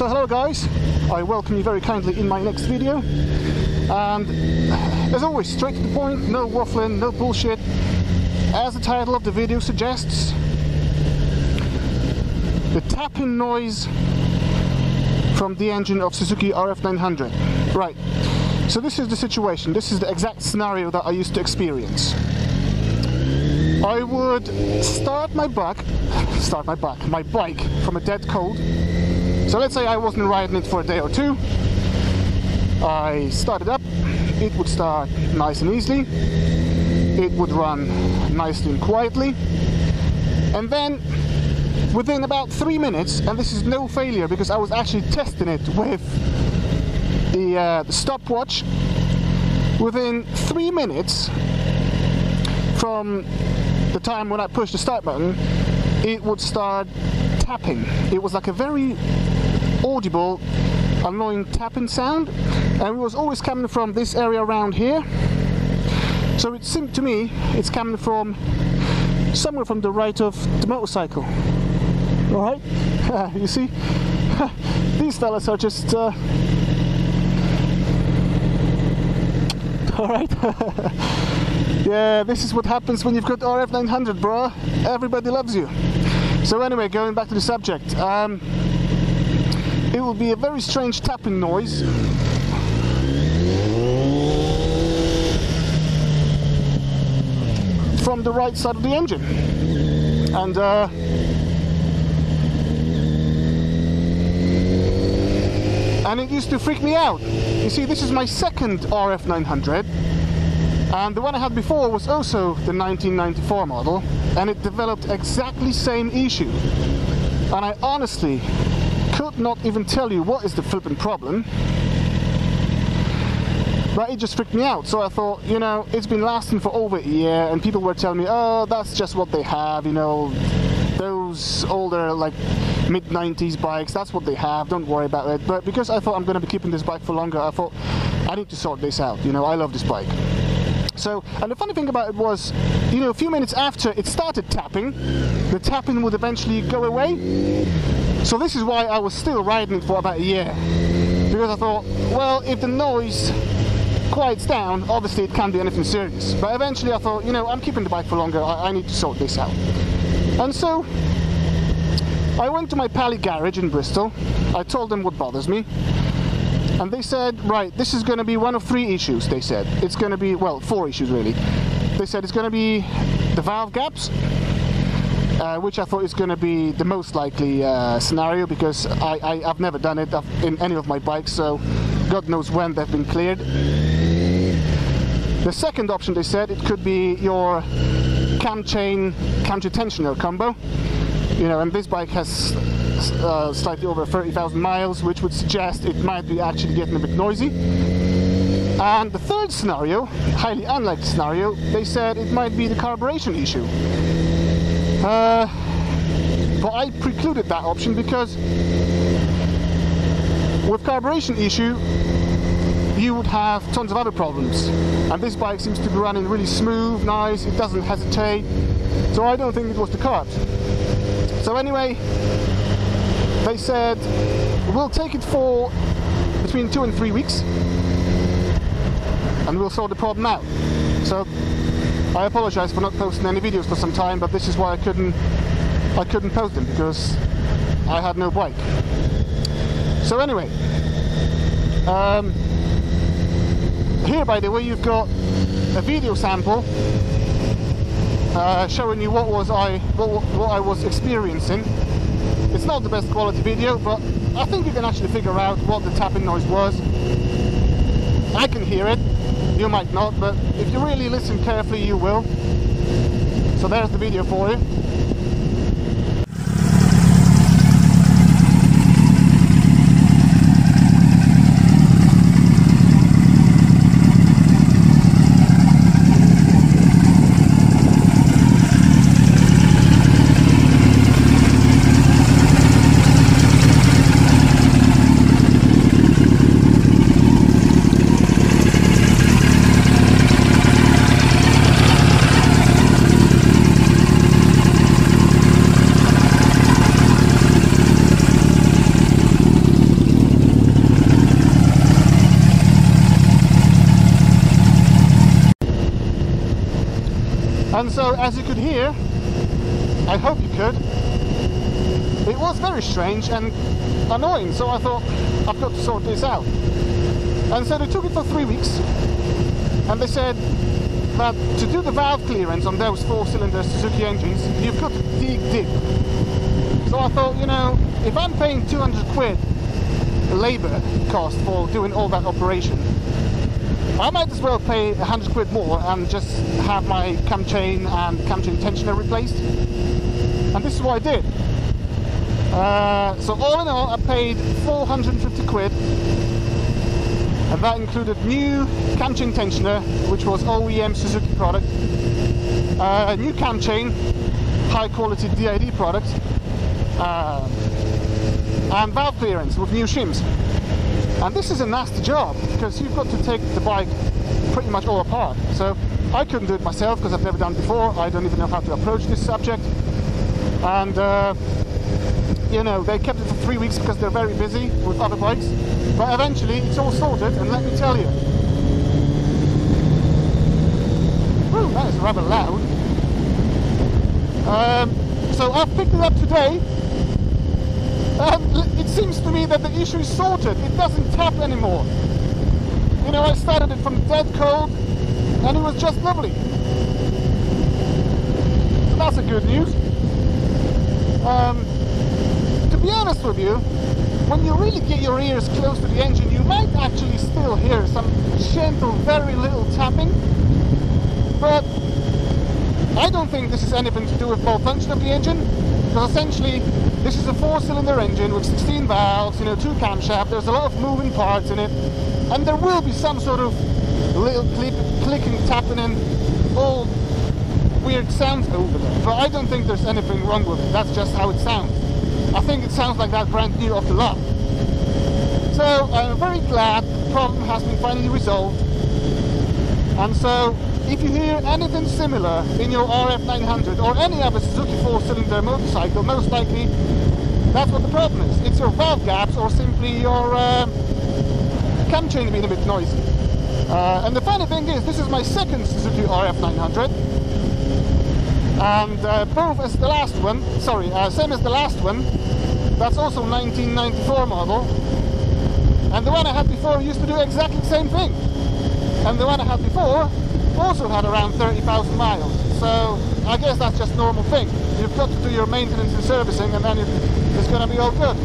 So hello guys, I welcome you very kindly in my next video. And as always, straight to the point, no waffling, no bullshit. As the title of the video suggests, the tapping noise from the engine of Suzuki RF900. Right, so this is the situation, this is the exact scenario that I used to experience. I would start my bike, start my bike, my bike from a dead cold. So let's say I wasn't riding it for a day or two. I started up, it would start nice and easily. It would run nicely and quietly. And then within about three minutes, and this is no failure because I was actually testing it with the, uh, the stopwatch. Within three minutes from the time when I pushed the start button, it would start tapping. It was like a very audible, annoying tapping sound, and it was always coming from this area around here. So it seemed to me it's coming from somewhere from the right of the motorcycle. All right, you see, these fellas are just. Uh... All right. Yeah, this is what happens when you've got RF900, bro. Everybody loves you. So anyway, going back to the subject. Um, it will be a very strange tapping noise. From the right side of the engine. And uh, and it used to freak me out. You see, this is my second RF900 and the one I had before was also the 1994 model, and it developed exactly same issue. And I honestly could not even tell you what is the flipping problem. But it just freaked me out. So I thought, you know, it's been lasting for over a year, and people were telling me, oh, that's just what they have, you know, those older, like, mid 90s bikes, that's what they have, don't worry about it. But because I thought I'm going to be keeping this bike for longer, I thought I need to sort this out. You know, I love this bike. So, and the funny thing about it was, you know, a few minutes after it started tapping, the tapping would eventually go away. So this is why I was still riding it for about a year. Because I thought, well, if the noise quiets down, obviously it can't be anything serious. But eventually I thought, you know, I'm keeping the bike for longer, I, I need to sort this out. And so, I went to my Pally garage in Bristol, I told them what bothers me, and they said, right, this is going to be one of three issues, they said. It's going to be, well, four issues really. They said it's going to be the valve gaps, uh, which I thought is going to be the most likely uh, scenario because I, have never done it in any of my bikes, so God knows when they've been cleared. The second option, they said, it could be your cam chain, cam tensioner combo. You know, and this bike has uh, slightly over 30,000 miles, which would suggest it might be actually getting a bit noisy. And the third scenario, highly unlikely scenario, they said it might be the carburation issue. Uh, but I precluded that option because with carburation issue, you would have tons of other problems. And this bike seems to be running really smooth, nice, it doesn't hesitate. So I don't think it was the carbs. So anyway, they said, we'll take it for between two and three weeks and we'll sort the problem out. So I apologize for not posting any videos for some time, but this is why I couldn't I couldn't post them because I had no bike. So anyway, um, here by the way you've got a video sample uh, showing you what was I what, what I was experiencing it's not the best quality video, but I think you can actually figure out what the tapping noise was. I can hear it, you might not, but if you really listen carefully, you will. So there's the video for you. So, as you could hear, I hope you could, it was very strange and annoying. So I thought, I've got to sort this out. And so they took it for three weeks, and they said that to do the valve clearance on those four-cylinder Suzuki engines, you've got to dig deep. So I thought, you know, if I'm paying 200 quid labor cost for doing all that operation, I might as well pay 100 quid more and just have my cam chain and cam chain tensioner replaced. And this is what I did. Uh, so all in all, I paid 450 quid. And that included new cam chain tensioner, which was OEM Suzuki product, uh, new cam chain, high quality DID product, uh, and valve clearance with new shims. And this is a nasty job because you've got to take the bike pretty much all apart. So I couldn't do it myself because I've never done before. I don't even know how to approach this subject. And uh, you know, they kept it for three weeks because they're very busy with other bikes. But eventually it's all sorted and let me tell you. Whew, that is rather loud. Um, so I've picked it up today um, it seems to me that the issue is sorted. It doesn't tap anymore. You know, I started it from dead cold, and it was just lovely. So that's a good news. Um, to be honest with you, when you really get your ears close to the engine, you might actually still hear some gentle, very little tapping. But I don't think this is anything to do with malfunction of the engine, because essentially this is a four-cylinder engine with 16 valves, you know, two camshaft, there's a lot of moving parts in it, and there will be some sort of little click, clicking, tapping and all weird sounds over there. But I don't think there's anything wrong with it, that's just how it sounds. I think it sounds like that brand new off the lot. So I'm very glad the problem has been finally resolved. And so if you hear anything similar in your RF900 or any other Suzuki four-cylinder motorcycle, most likely that's what the problem is. It's your valve gaps or simply your uh, cam chain being a bit noisy. Uh, and the funny thing is, this is my second Suzuki RF900. And uh, both as the last one, sorry, uh, same as the last one, that's also 1994 model. And the one I had before used to do exactly the same thing. And the one I had before also had around 30,000 miles. So I guess that's just normal thing. You've got to do your maintenance and servicing and then it's going to be all good.